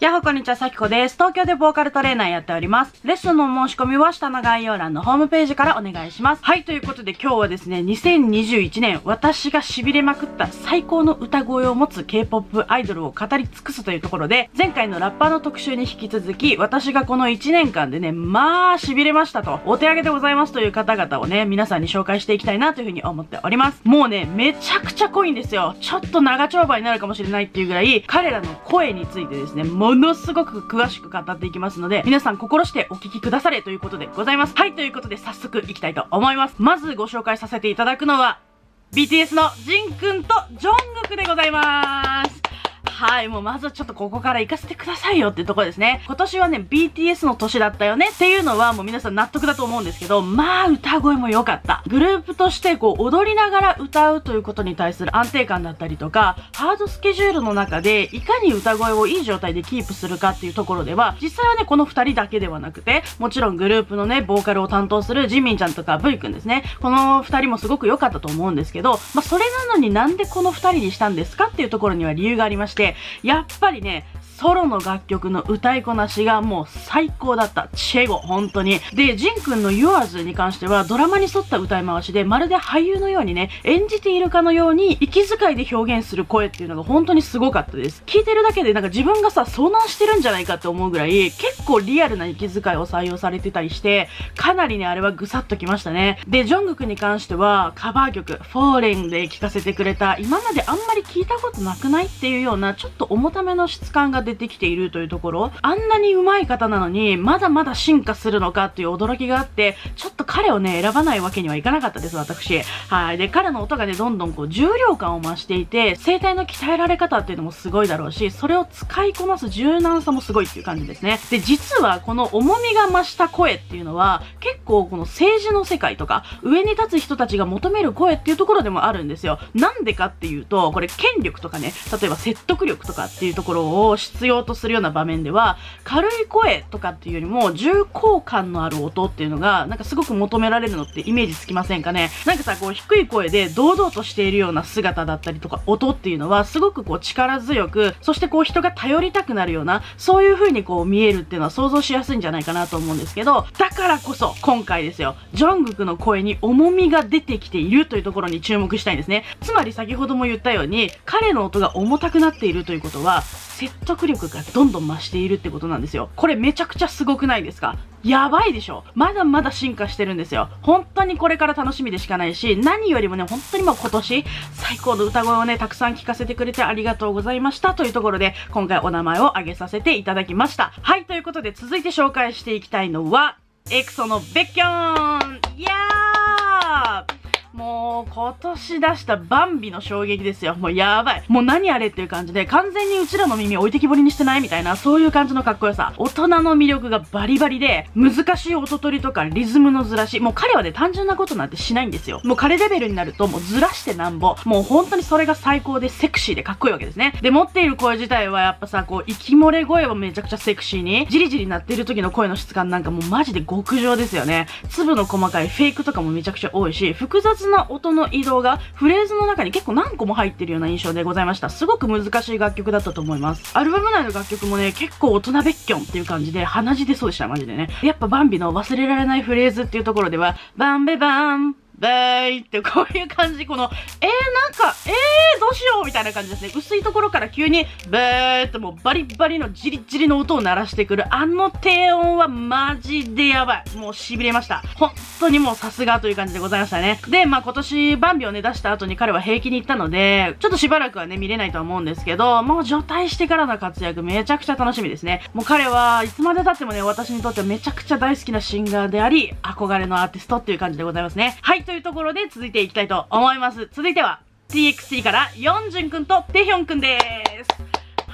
やっほこんにちは、さきこです。東京でボーカルトレーナーやっております。レッスンの申し込みは下の概要欄のホームページからお願いします。はい、ということで今日はですね、2021年私が痺れまくった最高の歌声を持つ K-POP アイドルを語り尽くすというところで、前回のラッパーの特集に引き続き、私がこの1年間でね、まあ、痺れましたと、お手上げでございますという方々をね、皆さんに紹介していきたいなというふうに思っております。もうね、めちゃくちゃ濃いんですよ。ちょっと長丁場になるかもしれないっていうぐらい、彼らの声についてですね、ものすごく詳しく語っていきますので、皆さん心してお聞きくだされということでございます。はい、ということで早速いきたいと思います。まずご紹介させていただくのは、BTS のジンくんとジョングクでございます。はい、もうまずはちょっとここから行かせてくださいよってとこですね。今年はね、BTS の年だったよねっていうのはもう皆さん納得だと思うんですけど、まあ歌声も良かった。グループとしてこう踊りながら歌うということに対する安定感だったりとか、ハードスケジュールの中でいかに歌声をいい状態でキープするかっていうところでは、実際はね、この2人だけではなくて、もちろんグループのね、ボーカルを担当するジミンちゃんとか V 君ですね。この2人もすごく良かったと思うんですけど、まあそれなのになんでこの2人にしたんですかっていうところには理由がありまして、やっぱりね、ソロの楽曲の歌いこなしがもう最高だった。チェゴ、本当に。で、ジンくんの Yours に関してはドラマに沿った歌い回しでまるで俳優のようにね、演じているかのように息遣いで表現する声っていうのが本当にすごかったです。聞いてるだけでなんか自分がさ、遭難してるんじゃないかって思うぐらい結構リアルな息遣いを採用されてたりして、かなりね、あれはぐさっときましたね。で、ジョングクに関してはカバー曲、Falling で聴かせてくれた今まであんまり聞いたことなくないっていうようなちょっと重ための質感が出出てきているというところ、あんなに上手い方なのに、まだまだ進化するのかっていう驚きがあって、ちょっと彼をね、選ばないわけにはいかなかったです、私。はい。で、彼の音がね、どんどんこう、重量感を増していて、声帯の鍛えられ方っていうのもすごいだろうし、それを使いこなす柔軟さもすごいっていう感じですね。で、実はこの重みが増した声っていうのは、結構この政治の世界とか、上に立つ人たちが求める声っていうところでもあるんですよ。なんでかっていうと、これ権力とかね、例えば説得力とかっていうところを必要とするような場面では、軽い声とかっていうよりも、重厚感のある音っていうのが、なんかすごく求められるのってイメージつきませんかねなんかさ、こう低い声で堂々としているような姿だったりとか、音っていうのは、すごくこう力強く、そしてこう人が頼りたくなるような、そういう風にこう見えるっていうのは想像しやすいんじゃないかなと思うんですけど、だからこそ、今回ですよ、ジョングクの声に重みが出てきているというところに注目したいんですね。つまり先ほども言ったように、彼の音が重たくなっているということは、説得力がどんどん増しているってことなんですよ。これめちゃくちゃすごくないですか？やばいでしょまだまだ進化してるんですよ。本当にこれから楽しみでしかないし、何よりもね、本当にもう今年、最高の歌声をね、たくさん聞かせてくれてありがとうございましたというところで、今回お名前を挙げさせていただきました。はい、ということで続いて紹介していきたいのは、エクソのベッキョーンいやーもう今年出したバンビの衝撃ですよ。もうやばい。もう何あれっていう感じで、完全にうちらの耳置いてきぼりにしてないみたいな、そういう感じのかっこよさ。大人の魅力がバリバリで、難しい音取りとかリズムのずらし、もう彼はね、単純なことなんてしないんですよ。もう彼レベルになると、もうずらしてなんぼ。もう本当にそれが最高でセクシーでかっこいいわけですね。で、持っている声自体はやっぱさ、こう、息漏れ声はめちゃくちゃセクシーに、じりじり鳴ってる時の声の質感なんかもうマジで極上ですよね。粒の細かいフェイクとかもめちゃくちゃ多いし、複雑な音の移動がフレーズの中に結構何個も入ってるような印象でございました。すごく難しい楽曲だったと思います。アルバム内の楽曲もね、結構大人べっきょんっていう感じで鼻血出そうでした、マジでね。やっぱバンビの忘れられないフレーズっていうところでは、バンベバン、ベーってこういう感じ、この、えー、なんか、えー、どうしようみたいな感じですね。薄いところから急に、ベーってもうバリバリのジリジリの音を鳴らしてくる。あの低音はマジでやばい。もう痺れました。本当にもうさすがという感じでございましたね。で、まあ今年バンビをね出した後に彼は平気に行ったので、ちょっとしばらくはね見れないとは思うんですけど、もう除隊してからの活躍めちゃくちゃ楽しみですね。もう彼はいつまで経ってもね、私にとってはめちゃくちゃ大好きなシンガーであり、憧れのアーティストっていう感じでございますね。はい、というところで続いていきたいと思います。続いては、TXT からヨンジュンくんとテヒョンくんです。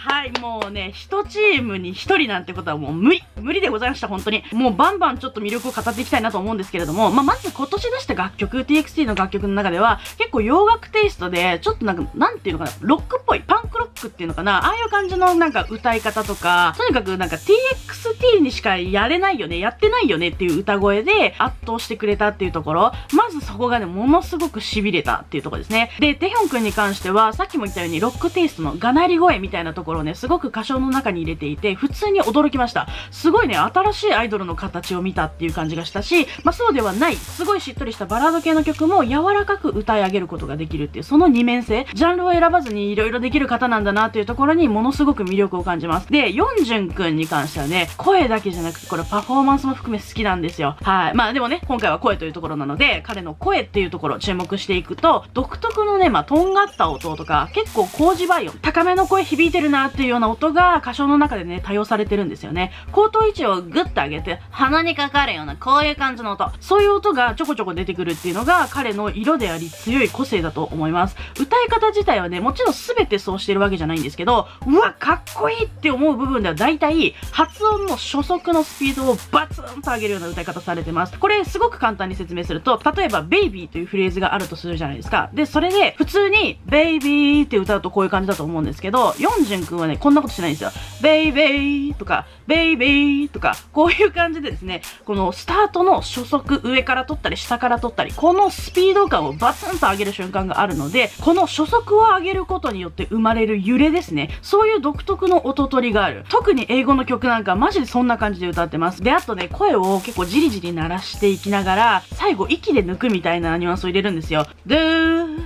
はい、もうね、一チームに一人なんてことはもう無理、無理でございました、本当に。もうバンバンちょっと魅力を語っていきたいなと思うんですけれども、まあ、まず今年出した楽曲、TXT の楽曲の中では、結構洋楽テイストで、ちょっとなんか、なんていうのかな、ロックっぽい、パンクロックっていうのかな、ああいう感じのなんか歌い方とか、とにかくなんか TXT にしかやれないよね、やってないよねっていう歌声で圧倒してくれたっていうところ、まずそこがね、ものすごく痺れたっていうところですね。で、テヒョン君に関しては、さっきも言ったようにロックテイストのがなり声みたいなところろね、すごく歌唱の中に入れていて、普通に驚きました。すごいね、新しいアイドルの形を見たっていう感じがしたし、まあそうではない、すごいしっとりしたバラード系の曲も柔らかく歌い上げることができるっていう、その二面性、ジャンルを選ばずに色々できる方なんだなっていうところにものすごく魅力を感じます。で、ヨンジュン君に関してはね、声だけじゃなくて、これパフォーマンスも含め好きなんですよ。はい。まあでもね、今回は声というところなので、彼の声っていうところ注目していくと、独特のね、まあとんがった音とか、結構工事バイオ、高めの声響いてるななっていうような音が歌唱の中でね、多用されてるんですよね。口頭位置をグッと上げて、鼻にかかるようなこういう感じの音。そういう音がちょこちょこ出てくるっていうのが彼の色であり強い個性だと思います。歌い方自体はね、もちろん全てそうしてるわけじゃないんですけど、うわ、かっこいいって思う部分では大体、発音の初速のスピードをバツンと上げるような歌い方されてます。これすごく簡単に説明すると、例えば、ベイビーというフレーズがあるとするじゃないですか。で、それで、普通に、ベイビーって歌うとこういう感じだと思うんですけど、45君はね、こんなことしないんですよ。ベイベイとか、ベイベイとか、こういう感じでですね、このスタートの初速、上から取ったり、下から取ったり、このスピード感をバツンと上げる瞬間があるので、この初速を上げることによって生まれる揺れですね、そういう独特の音取りがある。特に英語の曲なんかマジでそんな感じで歌ってます。で、あとね、声を結構ジリジリ鳴らしていきながら、最後息で抜くみたいなニュアンスを入れるんですよ。ドゥー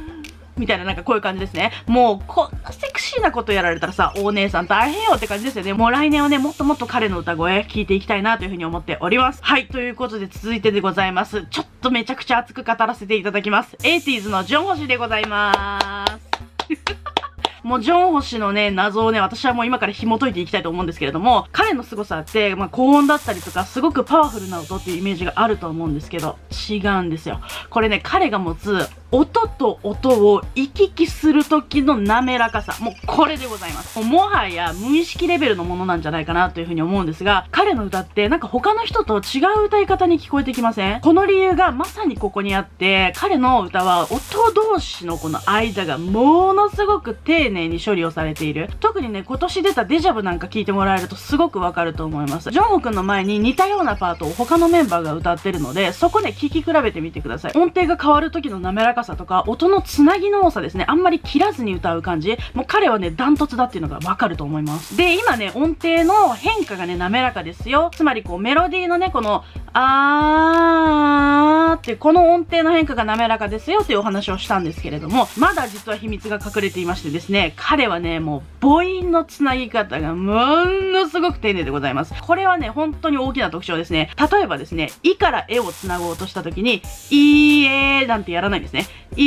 みたいななんかこういう感じですね。もうこんなセクシーなことやられたらさ、お姉さん大変よって感じですよね。もう来年はね、もっともっと彼の歌声聞いていきたいなというふうに思っております。はい、ということで続いてでございます。ちょっとめちゃくちゃ熱く語らせていただきます。80s のジョン・ホシでございます。もうジョン星のね、謎をね、私はもう今から紐解いていきたいと思うんですけれども、彼の凄さって、まあ、高音だったりとか、すごくパワフルな音っていうイメージがあると思うんですけど、違うんですよ。これね、彼が持つ音と音を行き来する時の滑らかさ。もうこれでございます。もはや無意識レベルのものなんじゃないかなというふうに思うんですが、彼の歌ってなんか他の人と違う歌い方に聞こえてきません？この理由がまさにここにあって、彼の歌は音同士のこの間がものすごく丁寧に処理をされている。特にね、今年出たデジャブなんか聞いてもらえるとすごくわかると思います。ジョンホ君の前に似たようなパートを他のメンバーが歌ってるので、そこね、聞き比べてみてください。音程が変わる時の滑らかさとか、音のつなぎの多さですね。あんまり切らずに歌う感じ。もう彼はね、ダントツだっていうのがわかると思います。で、今ね、音程の変化がね、滑らかですよ。つまりこう、メロディーのね、この、あーってこの音程の変化が滑らかですよっていうお話をしたんですけれども、まだ実は秘密が隠れていましてですね、彼はね、もう母音のつなぎ方がものすごく丁寧でございます。これはね、本当に大きな特徴ですね。例えばですね、いからえをつなごうとした時に、いーえーなんてやらないんですね。い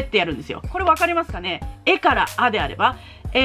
ーってやるんですよ。これ分かりますかね？えからあであれば、え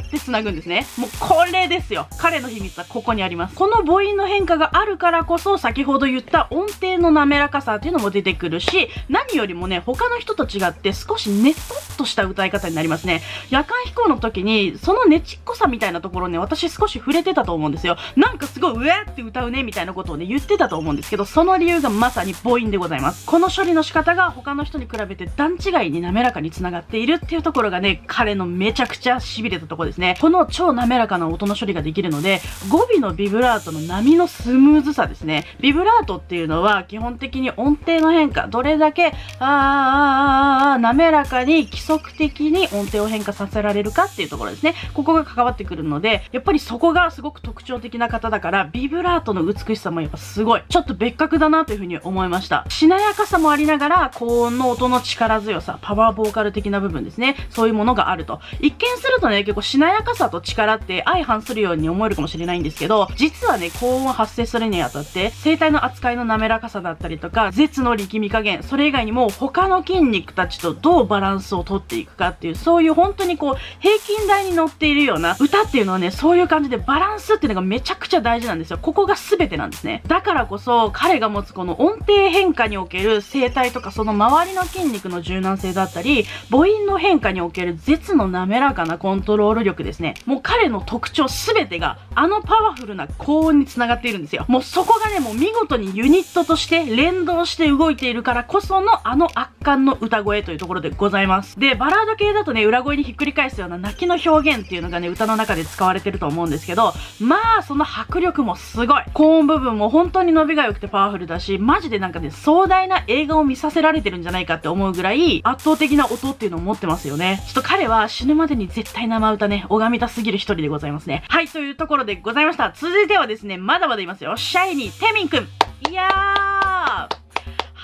ーって繋ぐんですね。もうこれですよ。彼の秘密はここにあります。この母音の変化があるからこそ、先ほど言った音程の滑らかさっていうのも出てくるし、何よりもね、他の人と違って少しねっとした歌い方になりますね。夜間飛行の時に、そのねちっこさみたいなところね、私少し触れてたと思うんですよ。なんかすごい、うえって歌うね、みたいなことをね、言ってたと思うんですけど、その理由がまさに母音でございます。この処理の仕方が他の人に比べて段違いに滑らかに繋がっているっていうところがね、彼のめちゃくちゃ痺れたとこですね。この超滑らかな音の処理ができるので、語尾のビブラートの波のスムーズさですね。ビブラートっていうのは基本的に音程の変化、どれだけ、あーあーあー滑らかに規則的に音程を変化させられるかっていうところですね。ここが関わってくるので、やっぱりそこがすごく特徴的な方だから、ビブラートの美しさもやっぱすごい。ちょっと別格だなというふうに思いました。しなやかさもありながら、高音の音の力強さ、パワーボーカル的な部分ですね。そういうものがあると。一見するとね、結構しなやかさと力って相反するように思えるかもしれないんですけど、実はね、高音発生するにあたって、声帯の扱いの滑らかさだったりとか、舌の力み加減、それ以外にも他の筋肉たちとどうバランスをとっていくかっていう、そういう本当にこう、平均台に乗っているような歌っていうのはね、そういう感じでバランスっていうのがめちゃくちゃ大事なんですよ。ここが全てなんですね。だからこそ、彼が持つこの音程変化における声帯とかその周りの筋肉の柔軟性だったり、母音の変化における舌の滑らかなコントロール力ですね。もう彼の特徴全てが、あのパワフルな高音に繋がっているんですよ。もうそこがね、もう見事にユニットとして連動して動いているからこそのあの圧感の歌声というところでございます。で、バラード系だとね、裏声にひっくり返すような泣きの表現っていうのがね、歌の中で使われてると思うんですけど、まあ、その迫力もすごい。高音部分も本当に伸びが良くてパワフルだし、マジでなんかね、壮大な映画を見させられてるんじゃないかって思うぐらい、圧倒的な音っていうのを持ってますよね。ちょっと彼は死ぬまでに絶対生歌ね、拝みたすぎる一人でございますね。はい、というところでございました。続いてはですね、まだまだいますよ。シャイニー、テミンくん。いやー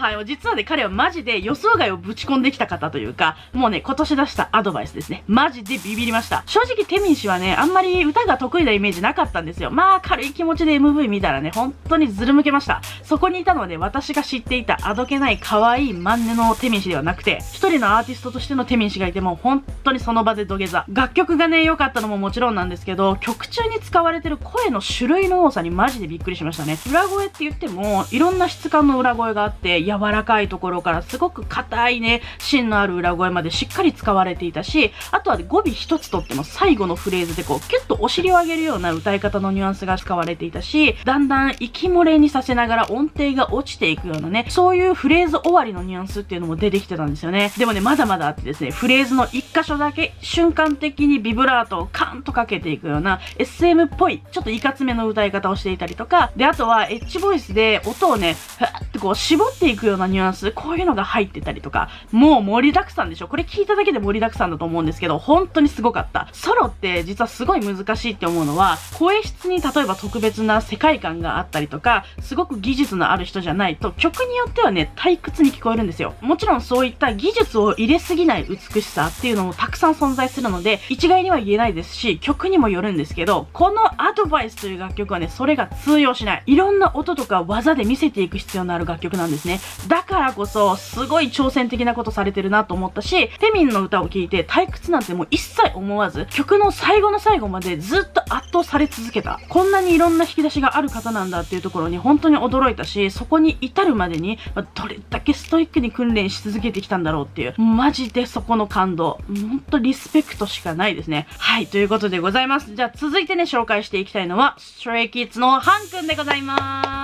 はい、実はね、彼はマジで予想外をぶち込んできた方というか、もうね、今年出したアドバイスですね。マジでビビりました。正直、テミン氏はね、あんまり歌が得意なイメージなかったんですよ。まあ、軽い気持ちで MV 見たらね、本当にずるむけました。そこにいたのはね、私が知っていたあどけない可愛いマンネのテミン氏ではなくて、一人のアーティストとしてのテミン氏がいても、本当にその場で土下座。楽曲がね、良かったのももちろんなんですけど、曲中に使われてる声の種類の多さにマジでびっくりしましたね。裏声って言っても、いろんな質感の裏声があって、柔らかいところからすごく硬いね、芯のある裏声までしっかり使われていたし、あとは語尾一つとっても最後のフレーズでこう、キュッとお尻を上げるような歌い方のニュアンスが使われていたし、だんだん息漏れにさせながら音程が落ちていくようなね、そういうフレーズ終わりのニュアンスっていうのも出てきてたんですよね。でもね、まだまだあってですね、フレーズの一箇所だけ瞬間的にビブラートをカーンとかけていくような SM っぽい、ちょっといかつめの歌い方をしていたりとか、で、あとはエッジボイスで音をね、ふわってこう絞っていくくようなニュアンス、こういうのが入ってたりとか、もう盛りだくさんでしょこれ聞いただけで盛りだくさんだと思うんですけど、本当にすごかった。ソロって実はすごい難しいって思うのは、声質に例えば特別な世界観があったりとか、すごく技術のある人じゃないと、曲によってはね、退屈に聞こえるんですよ。もちろんそういった技術を入れすぎない美しさっていうのもたくさん存在するので、一概には言えないですし、曲にもよるんですけど、このアドバイスという楽曲はね、それが通用しない。いろんな音とか技で見せていく必要のある楽曲なんですね。だからこそ、すごい挑戦的なことされてるなと思ったし、テミンの歌を聴いて退屈なんてもう一切思わず、曲の最後の最後までずっと圧倒され続けた。こんなにいろんな引き出しがある方なんだっていうところに本当に驚いたし、そこに至るまでに、まどれだけストイックに訓練し続けてきたんだろうっていう、マジでそこの感動。ほんとリスペクトしかないですね。はい、ということでございます。じゃあ続いてね、紹介していきたいのは、ストレイキッズのハン君でございます。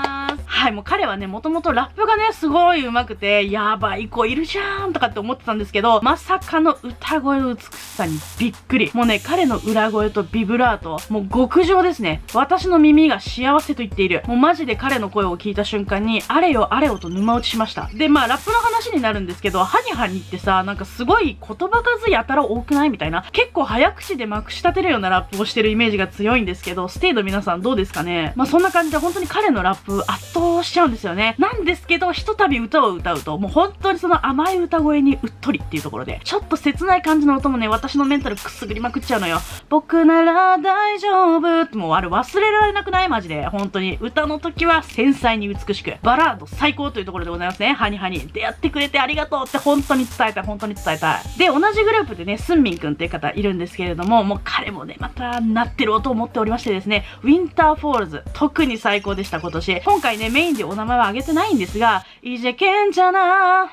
はい、もう彼はね、もともとラップがね、すごい上手くて、やばい子いるじゃんとかって思ってたんですけど、まさかの歌声の美しさにびっくり。もうね、彼の裏声とビブラート、もう極上ですね。私の耳が幸せと言っている。もうマジで彼の声を聞いた瞬間に、あれよあれよと沼落ちしました。で、まあ、ラップの話になるんですけど、ハニハニってさ、なんかすごい言葉数やたら多くないみたいな。結構早口でまくし立てるようなラップをしてるイメージが強いんですけど、ステイの皆さんどうですかね？まあ、そんな感じで本当に彼のラップ圧倒しちゃうんですよね。なんですけど、ひとたび歌を歌うと、もう本当にその甘い歌声にうっとりっていうところで、ちょっと切ない感じの音もね、私のメンタルくすぐりまくっちゃうのよ。僕なら大丈夫ってもうあれ忘れられなくない？マジで。本当に。歌の時は繊細に美しく、バラード最高というところでございますね。ハニハニ。出会ってくれてありがとうって本当に伝えたい。本当に伝えたい。で、同じグループでね、スンミンくんっていう方いるんですけれども、もう彼もね、また鳴ってる音を持っておりましてですね、ウィンターフォールズ、特に最高でした今年。今回ね、メインでお名前は挙げてないんですが、いじけんじゃな、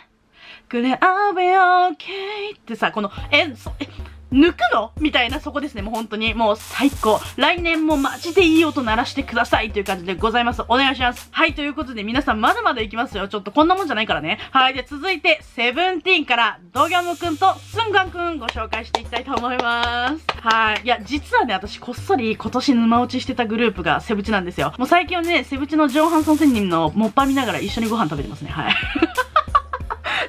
くれ、あべよけいってさ、この、え、そ、え、抜くの？みたいなそこですね。もう本当に、もう最高。来年もマジでいい音鳴らしてくださいという感じでございます。お願いします。はい、ということで皆さんまだまだいきますよ。ちょっとこんなもんじゃないからね。はい、で続いて、セブンティーンから、ドギャムくんとスンガンくんご紹介していきたいと思います。はい。いや、実はね、私こっそり今年沼落ちしてたグループがセブチなんですよ。もう最近はね、セブチのジョンハンソン仙人のモッパ見ながら一緒にご飯食べてますね。はい。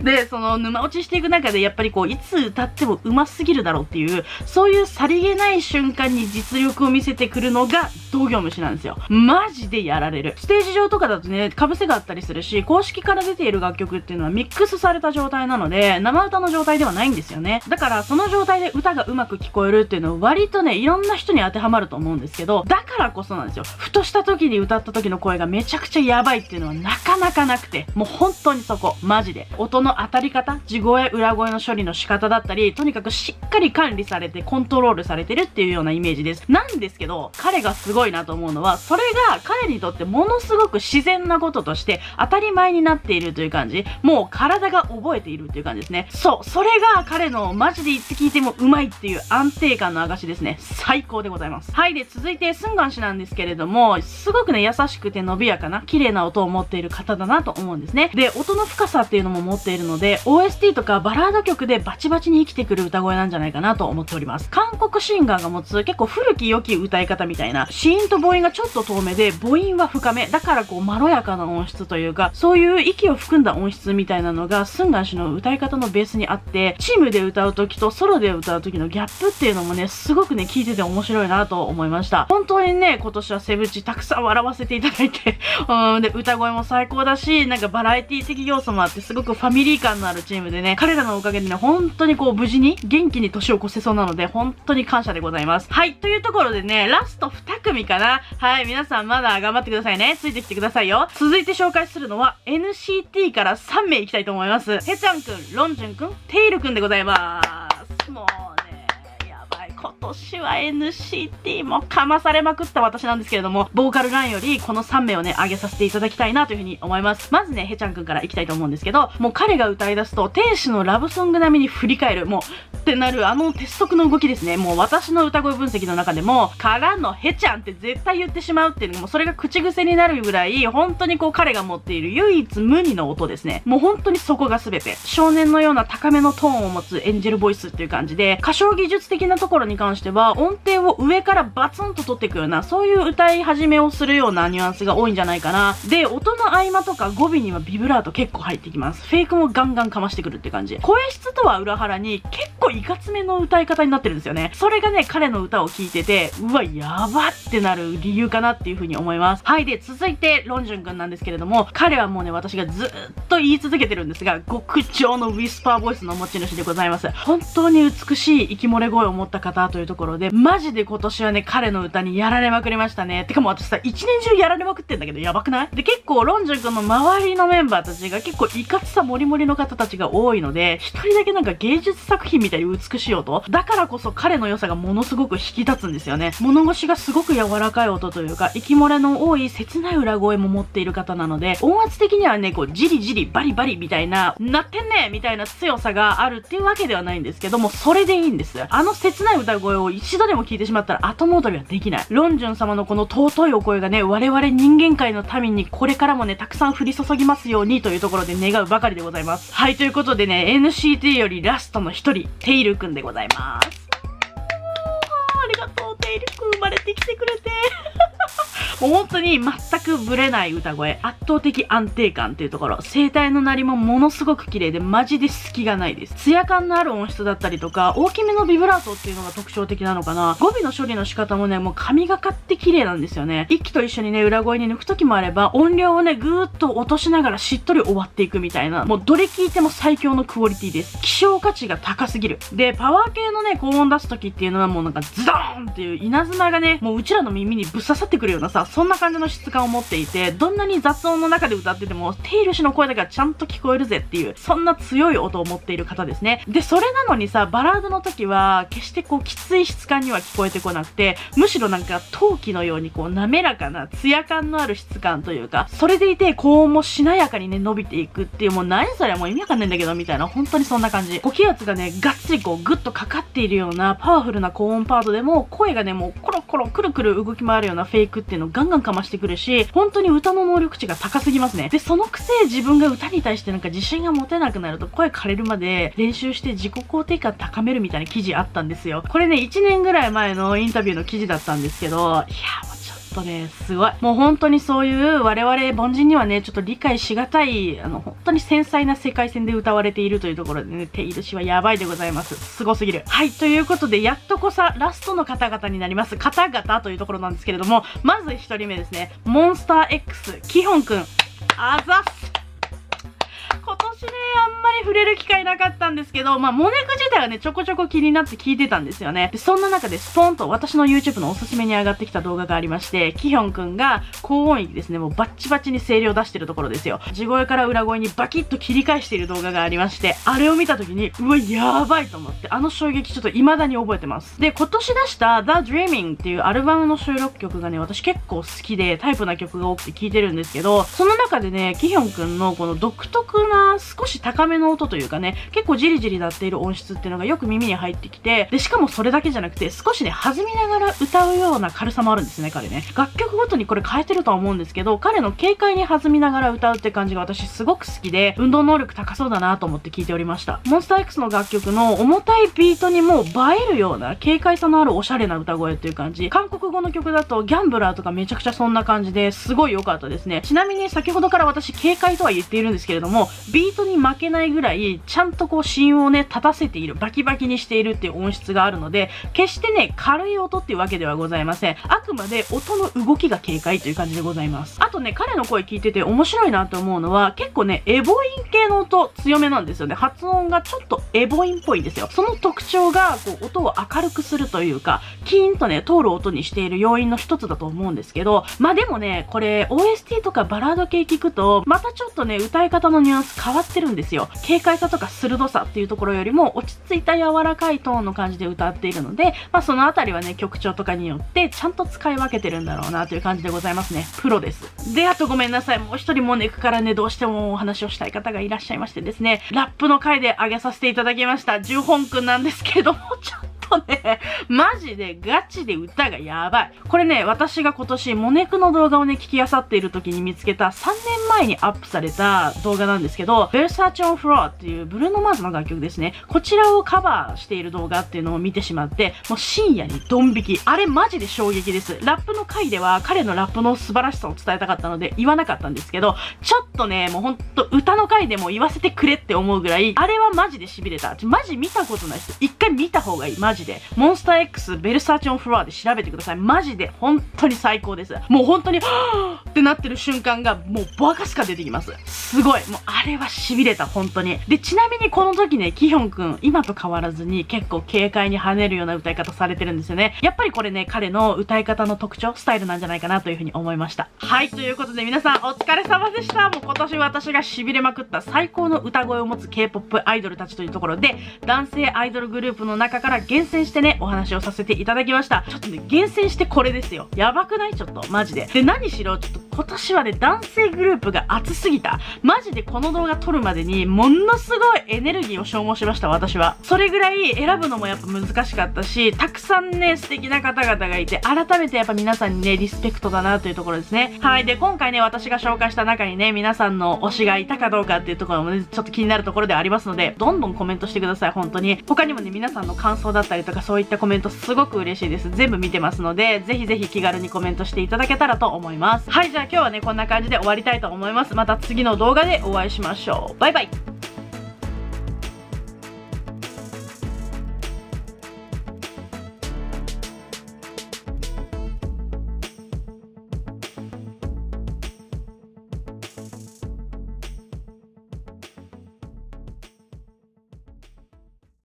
で、その沼落ちしていく中でやっぱりこう、いつ歌っても上手すぎるだろうっていう、そういうさりげない瞬間に実力を見せてくるのが、同業虫なんですよ。マジでやられる。ステージ上とかだとね、被せがあったりするし、公式から出ている楽曲っていうのはミックスされた状態なので、生歌の状態ではないんですよね。だから、その状態で歌がうまく聞こえるっていうのは割とね、いろんな人に当てはまると思うんですけど、だからこそなんですよ。ふとした時に歌った時の声がめちゃくちゃやばいっていうのはなかなかなくて、もう本当にそこ、マジで。音の当たり方、地声、裏声の処理の仕方だったり、とにかくしっかり管理されてコントロールされてるっていうようなイメージです。なんですけど、彼がすごいなと思うのは、それが彼にとってものすごく自然なこととして当たり前になっているという感じ。もう体が覚えているという感じですね。そう、それが彼のマジで言って聞いてもうまいっていう安定感の証ですね。最高でございます。はい、で、続いて、スンガン氏なんですけれども、すごくね、優しくて伸びやかな、綺麗な音を持っている方だなと思うんですね。で、音の深さっていうのも持っているので、OST とかバラード曲でバチバチに生きてくる歌声なんじゃないかなと思っております。韓国シンガーが持つ結構古き良き歌い方みたいな、シーンと母音がちょっと遠めで、母音は深め。だからこう、まろやかな音質というか、そういう息を含んだ音質みたいなのが、スンガン氏の歌い方のベースにあって、チームで歌う時とソロで歌う時のギャップっていうのもね、すごくね、聞いてて面白いなと思いました。本当にね、今年はセブチたくさん笑わせていただいて、うん、で、歌声も最高だし、なんかバラエティ的要素もあって、すごくファミリー感のあるチームでね、彼らのおかげでね、本当にこう、無事に、元気に年を越せそうなので、本当に感謝でございます。はい、というところでね、ラスト2組かな。はい、皆さんまだ頑張ってくださいね。ついてきてくださいよ。続いて紹介するのは、NCT から3名いきたいと思います。へちゃんくん、ロンジュンくん、テイルくんでございます。もう、年は NCT もかまされまくった私なんですけれども、ボーカルラインよりこの3名をね、上げさせていただきたいなというふうに思います。まずね、へちゃんくんからいきたいと思うんですけど、もう彼が歌い出すと、天使のラブソング並みに振り返る、もう、ってなるあの鉄則の動きですね。もう私の歌声分析の中でも、からのへちゃんって絶対言ってしまうっていうの、もそれが口癖になるぐらい、本当にこう彼が持っている唯一無二の音ですね。もう本当にそこが全て。少年のような高めのトーンを持つエンジェルボイスっていう感じで、歌唱技術的なところに関しては、音音程を上からバツンと取っていくような、そういう歌い始めをするようなニュアンスが多いんじゃないかな。で、音の合間とか語尾にはビブラート結構入ってきます。フェイクもガンガンかましてくるって感じ。声質とは裏腹に結構いかつめの歌い方になってるんですよね。それがね、彼の歌を聴いてて、うわ、やばってなる理由かなっていう風に思います。はい。で、続いて、ロンジュン君なんですけれども、彼はもうね、私がずっと言い続けてるんですが、極上のウィスパーボイスの持ち主でございます。本当に美しい息漏れ声を持った方というところで、マジで今年はね、彼の歌にやられまくりましたね。てかもう私さ、一年中やられまくってんだけど、やばくない？で、結構、ロンジュ君の周りのメンバーたちが結構いかつさもりもりの方たちが多いので、一人だけなんか芸術作品みたいに美しい音？だからこそ彼の良さがものすごく引き立つんですよね。物腰がすごく柔らかい音というか、息漏れの多い切ない裏声も持っている方なので、音圧的にはね、こう、じりじり、バリバリみたいな、なってんねみたいな強さがあるっていうわけではないんですけども、それでいいんです。あの切ない歌声を一度でも聞いてしまったら後戻りはできない。ロンジュン様のこの尊いお声がね、我々人間界の民にこれからもね、たくさん降り注ぎますようにというところで願うばかりでございます。はい、ということでね、NCT よりラストの一人、テイルくんでございます。ありがとう、テイルくん生まれてきてくれて。もう本当に全くブレない歌声、圧倒的安定感っていうところ、声帯の鳴りもものすごく綺麗で、マジで隙がないです。ツヤ感のある音質だったりとか、大きめのビブラートっていうのが特徴的なのかな。語尾の処理の仕方もね、もう神がかって綺麗なんですよね。息と一緒にね、裏声に抜く時もあれば、音量をね、ぐーっと落としながらしっとり終わっていくみたいな、もうどれ聞いても最強のクオリティです。希少価値が高すぎる。で、パワー系のね、高音出す時っていうのはもうなんかズドーンっていう稲妻がね、もううちらの耳にぶっ刺さってくるようなさ、そんな感じの質感を持っていて、どんなに雑音の中で歌ってても、テイル氏の声だけはちゃんと聞こえるぜっていう、そんな強い音を持っている方ですね。で、それなのにさ、バラードの時は、決してこう、きつい質感には聞こえてこなくて、むしろなんか陶器のようにこう、滑らかな、ツヤ感のある質感というか、それでいて、高音もしなやかにね、伸びていくっていう、もう何それもう意味わかんないんだけど、みたいな、本当にそんな感じ。こう、気圧がね、がっつりこう、ぐっとかかっているような、パワフルな高音パートでも、声がね、もう、コロコロ、くるくる動き回るようなフェイクっていうのをガンガンかましてくるし、本当に歌の能力値が高すぎますね。で、そのくせ自分が歌に対してなんか自信が持てなくなると声枯れるまで練習して自己肯定感高めるみたいな記事あったんですよ。これね、1年ぐらい前のインタビューの記事だったんですけど、いや、っとね、すごい。もう本当にそういう我々凡人にはね、ちょっと理解しがたい、あの、本当に繊細な世界線で歌われているというところでね、テイル氏はやばいでございます。すごすぎる。はい、ということで、やっとこさ、ラストの方々になります。方々というところなんですけれども、まず1人目ですね、モンスター X、キホンくん。あざっす今年ね、あんまり触れる機会なかったんですけど、まあ、モネク自体はね、ちょこちょこ気になって聞いてたんですよね。で、そんな中でスポンと私の YouTube のおすすめに上がってきた動画がありまして、キヒョンくんが高音域ですね、もうバッチバチに声量出してるところですよ。地声から裏声にバキッと切り返している動画がありまして、あれを見た時に、うわ、やばいと思って、あの衝撃ちょっと未だに覚えてます。で、今年出した The Dreaming っていうアルバムの収録曲がね、私結構好きで、タイプな曲が多くて聴いてるんですけど、その中でね、キヒョンくんのこの独特なス少し高めの音というかね、結構じりじり鳴っている音質っていうのがよく耳に入ってきて、で、しかもそれだけじゃなくて、少しね、弾みながら歌うような軽さもあるんですね、彼ね。楽曲ごとにこれ変えてるとは思うんですけど、彼の軽快に弾みながら歌うって感じが私すごく好きで、運動能力高そうだなと思って聞いておりました。モンスター X の楽曲の重たいビートにも映えるような、軽快さのあるおしゃれな歌声っていう感じ。韓国語の曲だと、ギャンブラーとかめちゃくちゃそんな感じですごい良かったですね。ちなみに先ほどから私、軽快とは言っているんですけれども、ビートに負けないぐらい、ちゃんとこう、芯をね、立たせている、バキバキにしているっていう音質があるので、決してね、軽い音っていうわけではございません。あくまで音の動きが軽快という感じでございます。あとね、彼の声聞いてて面白いなと思うのは、結構ね、エボイン系の音強めなんですよね。発音がちょっとエボインっぽいんですよ。その特徴が、こう、音を明るくするというか、キーンとね、通る音にしている要因の一つだと思うんですけど、まあでもね、これ、OST とかバラード系聞くと、またちょっとね、歌い方のニュアンス変わってるんですよ。軽快さとか鋭さっていうところよりも、落ち着いた柔らかいトーンの感じで歌っているので、まあそのあたりはね、曲調とかによって、ちゃんと使い分けてるんだろうなという感じでございますね。プロです。で、あとごめんなさい。もう一人もネクからね、どうしてもお話をしたい方がいらっしゃいましてですね、ラップの回で上げさせていただきました、ジュホンくんなんですけども、ちょっとね、マジでガチで歌がやばい。これね、私が今年モネクの動画をね、聞き漁っている時に見つけた3年前にアップされた動画なんですけど、ベルサーチョンフロアっていうブルーノマーズの楽曲ですね。こちらをカバーしている動画っていうのを見てしまって、もう深夜にドン引き。あれマジで衝撃です。ラップの回では彼のラップの素晴らしさを伝えたかったので言わなかったんですけど、ちょっとね、もうほんと歌の回でも言わせてくれって思うぐらい、あれはマジで痺れた。マジ見たことない人、一回見た方がいい。マジで。モンスター X ベルサーチオンフロアで調べてください。マジで本当に最高です。もう本当に、はぁってなってる瞬間がもうバカしか出てきます。すごい。もうあれは痺れた、本当に。で、ちなみにこの時ね、キヒョンくん、今と変わらずに結構軽快に跳ねるような歌い方されてるんですよね。やっぱりこれね、彼の歌い方の特徴、スタイルなんじゃないかなというふうに思いました。はい、ということで皆さんお疲れ様でした。もう今年私が痺れまくった最高の歌声を持つ K-POP アイドルたちというところで、男性アイドルグループの中から厳選してね、お話をさせていただきました。ちょっとね、厳選してこれですよ。やばくない？ちょっと、マジで。で、何しろ、ちょっと今年はね、男性グループが熱すぎた。マジでこの動画撮るまでに、ものすごいエネルギーを消耗しました、私は。それぐらい選ぶのもやっぱ難しかったし、たくさんね、素敵な方々がいて、改めてやっぱ皆さんにね、リスペクトだなというところですね。はい。で、今回ね、私が紹介した中にね、皆さんの推しがいたかどうかっていうところもね、ちょっと気になるところではありますので、どんどんコメントしてください、本当に。他にもね、皆さんの感想だったりりとか、そういったコメントすごく嬉しいです。全部見てますので、ぜひぜひ気軽にコメントしていただけたらと思います。はい、じゃあ今日はね、こんな感じで終わりたいと思います。また次の動画でお会いしましょう。バイバイ